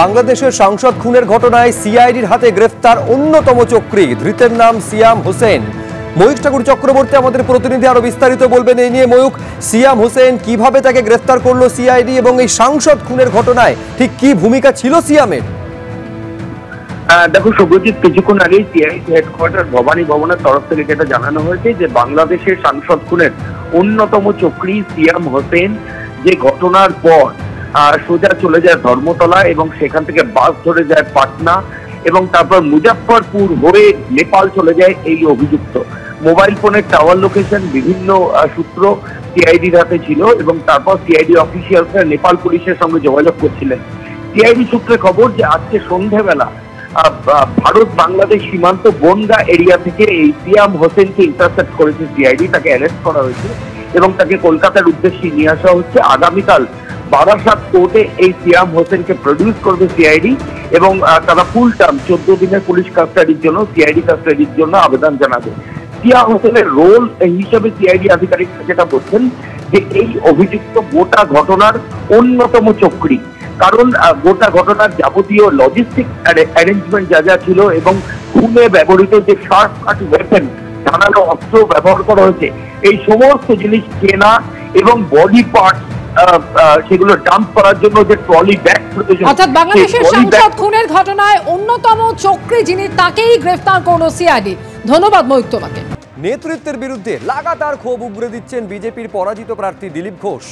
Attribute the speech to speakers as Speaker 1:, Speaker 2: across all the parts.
Speaker 1: বাংলাদেশের সাংসদ খুনের ঘটনায় সিআইডির হাতে গ্রেফতার অন্যতম চক্রী। ধৃতের নাম সিয়াম হোসেন। ময়ূক ঠাকুর চক্রবর্তী আমাদের প্রতিনিধি আরও বিস্তারিত বলবেন। এই নিয়ে ময়ূক সিয়াম হোসেন কীভাবে তাকে গ্রেফতার করল সিআইডি এবং এই সাংসদ খুনের ঘটনায় ঠিক কি ভূমিকা ছিল সিয়ামের?
Speaker 2: দেখো, শুভজিৎ, কিছুক্ষণ আগেই সিআইডি হেডকোয়ার্টার ভবানী ভবনের তরফ থেকে যেটা জানানো হয়েছে যে বাংলাদেশের সাংসদ খুনের অন্যতম চক্রী সিয়াম হোসেন যে ঘটনার পর সোজা চলে যায় ধর্মতলা এবং সেখান থেকে বাস ধরে যায় পাটনা এবং তারপর মুজাফফরপুর হয়ে নেপাল চলে যায় এই অভিযুক্ত। মোবাইল ফোনের টাওয়ার লোকেশন বিভিন্ন সূত্র সিআইডির হাতে ছিল এবং তারপর সিআইডি অফিসিয়ালসরা নেপাল পুলিশের সঙ্গে যোগাযোগ করছিলেন। সিআইডি সূত্রে খবর যে আজকে আহ, ভারত বাংলাদেশ সীমান্ত বনগা এরিয়া থেকে এই সিয়াম হোসেনকে ইন্টারসেপ্ট করেছে সিআইডি তাকে অ্যারেস্ট করা হয়েছে এবং তাকে কলকাতার উদ্দেশ্যে নিয়ে আসা হচ্ছে। আগামীকাল বারাসাত কোর্টে এই সিয়াম হোসেনকে প্রডিউস করবে সিআইডি এবং তারা ফুল টার্ম চোদ্দ দিনের পুলিশ কাস্টাডির জন্য সিআইডি কাস্টাডির জন্য আবেদন জানাবে। সিয়াম হোসেনের রোল হিসেবে সিআইডি আধিকারিক যেটা বলছেন যে এই অভিযুক্ত গোটা ঘটনার অন্যতম চক্রী। কারণ গোটা ঘটনার যাবতীয় লজিস্টিক অ্যারেঞ্জমেন্ট যা যা ছিল এবং খুনে ব্যবহৃত যে শার্প কাট ওয়েপেন ধারালো অস্ত্র ব্যবহার করা হয়েছে, এই সমস্ত জিনিস কেনা এবং বডি পার্ট সেগুলো ডাম্প করার জন্য যে ট্রলি ব্যাগ প্রয়োজন
Speaker 3: অর্থাৎ বাংলাদেশের সাংসদ খুনের ঘটনায় অন্যতম চক্রী যিনি তাকেই গ্রেফতার করল সিআইডি। ধন্যবাদ ময়ূক তোমাকে।
Speaker 1: নেতৃত্বের বিরুদ্ধে লাগাতার ক্ষোভ উগরে দিচ্ছেন বিজেপির পরাজিত প্রার্থী দিলীপ ঘোষ।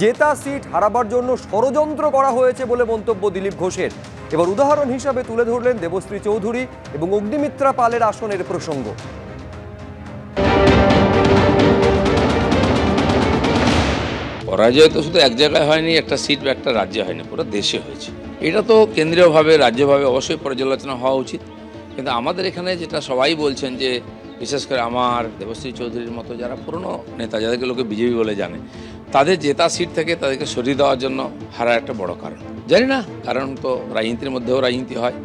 Speaker 1: জেতা সিট হারাবার জন্য ষড়যন্ত্র করা হয়েছে বলে মন্তব্য দিলীপ ঘোষের। এবার উদাহরণ হিসাবে তুলে ধরলেন দেবশ্রী চৌধুরী এবং অগ্নিমিত্রা পালের আসনের প্রসঙ্গ।
Speaker 4: পরাজয় তো শুধু এক জায়গায় হয়নি, একটা সিট বা একটা রাজ্যে হয়নি, পুরো দেশে হয়েছে। এটা তো কেন্দ্রীয়ভাবে, রাজ্যভাবে অবশ্যই পর্যালোচনা হওয়া উচিত। কিন্তু আমাদের এখানে যেটা সবাই বলছেন যে, বিশেষ করে আমার, দেবশ্রী চৌধুরীর মতো যারা পুরনো নেতা, যাদেরকে লোকে বিজেপি বলে জানে, তাদের জেতা সিট থেকে তাদেরকে সরিয়ে দেওয়ার জন্য হারা একটা বড় কারণ। জানি না, কারণ তো রাজনীতির মধ্যেও রাজনীতি হয়,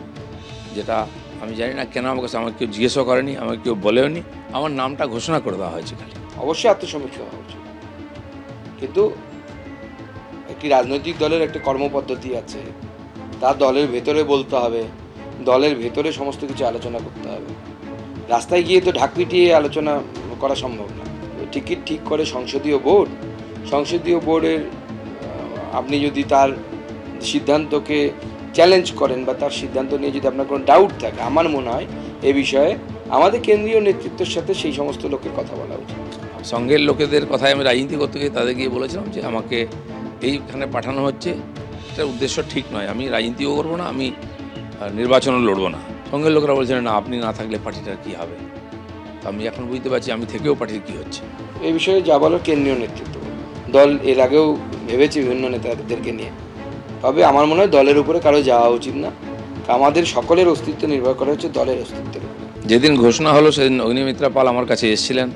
Speaker 4: যেটা আমি জানি না কেন, আমাকে আমাকে কেউ জিজ্ঞেসও করেনি, আমাকে কেউ বলেও নি আমার নামটা ঘোষণা করে দেওয়া হয়েছে খালি।
Speaker 5: অবশ্যই আত্মসমীক্ষা হওয়া উচিত। কিন্তু একটি রাজনৈতিক দলের একটা কর্মপদ্ধতি আছে। তার দলের ভেতরে বলতে হবে। দলের ভেতরে সমস্ত কিছু আলোচনা করতে হবে। রাস্তায় গিয়ে তো ঢাক পিটিয়ে আলোচনা করা সম্ভব না। টিকিট ঠিক করে সংসদীয় বোর্ড, সংসদীয় বোর্ডের আপনি যদি তার সিদ্ধান্তকে চ্যালেঞ্জ করেন বা তার সিদ্ধান্ত নিয়ে যদি আপনার কোনো ডাউট থাকে, আমার মনে হয় এ বিষয়ে আমাদের কেন্দ্রীয় নেতৃত্বের সাথে সেই সমস্ত লোকের কথা বলা উচিত।
Speaker 4: সঙ্গের লোকেদের কথায় আমি রাজনীতি করতে গিয়ে তাদের গিয়ে বলেছিলাম যে আমাকে এইখানে পাঠানো হচ্ছে। এটার উদ্দেশ্য ঠিক নয়। আমি রাজনীতিও করব না আমি নির্বাচনও লড়বো না। সঙ্গের লোকেরা বলছেন না আপনি না থাকলে পার্টিটার কী হবে? তো আমি এখন বুঝতে পারছি আমি থেকেও পার্টির কী হচ্ছে।
Speaker 5: এই বিষয়ে যা বলো কেন্দ্রীয় নেতৃত্ব। দল এর আগেও ভেবেছি বিভিন্ন নেতাদেরকে নিয়ে। তবে আমার মনে হয় দলের উপরে কারও যাওয়া উচিত না। আমাদের সকলের অস্তিত্ব নির্ভর করা হচ্ছে দলের অস্তিত্বের
Speaker 4: যেদিন ঘোষণা হলো সেদিন অগ্নিমিত্রা পাল আমার কাছে এসেছিলেন।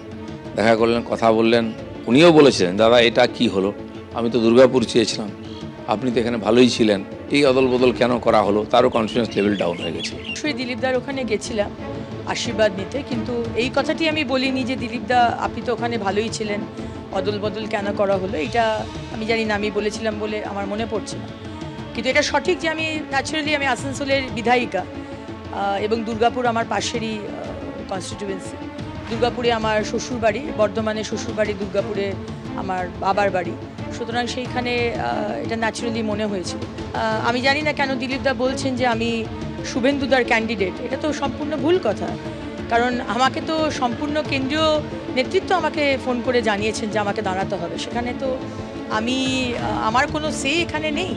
Speaker 4: দেখা করলেন, কথা বললেন, উনিও বলেছিলেন, দাদা, এটা কি হলো? আমি তো দুর্গাপুর চেয়েছিলাম। আপনি তো এখানে ভালোই ছিলেন। এই অদল বদল কেন করা হলো? তারও কনফিডেন্স লেভেল ডাউন হয়ে গেছে।
Speaker 6: অবশ্যই দিলীপদার ওখানে গেছিলাম, আশীর্বাদ নিতে, কিন্তু এই কথাটি আমি বলিনি যে, দিলীপদা, আপনি তো ওখানে ভালোই ছিলেন অদল বদল কেন করা হলো? এটা আমি জানি না, আমি বলেছিলাম বলে আমার মনে পড়ছে না। কিন্তু এটা সঠিক যে, আমি ন্যাচারালি আমি আসানসোলের বিধায়িকা এবং দুর্গাপুর আমার পাশেরই কনস্টিটিউয়েন্সি দুর্গাপুরে আমার শ্বশুরবাড়ি বর্ধমানে শ্বশুরবাড়ি দুর্গাপুরে আমার বাবার বাড়ি। সুতরাং সেইখানে এটা ন্যাচারালি মনে হয়েছিল। আহ, আমি জানি না কেন দিলীপদা বলছেন যে আমি শুভেন্দুদার ক্যান্ডিডেট এটা তো সম্পূর্ণ ভুল কথা। কারণ আমাকে তো সম্পূর্ণ কেন্দ্রীয় নেতৃত্ব আমাকে ফোন করে জানিয়েছেন যে আমাকে দাঁড়াতে হবে। সেখানে তো আমি আমার কোনো সে এখানে নেই।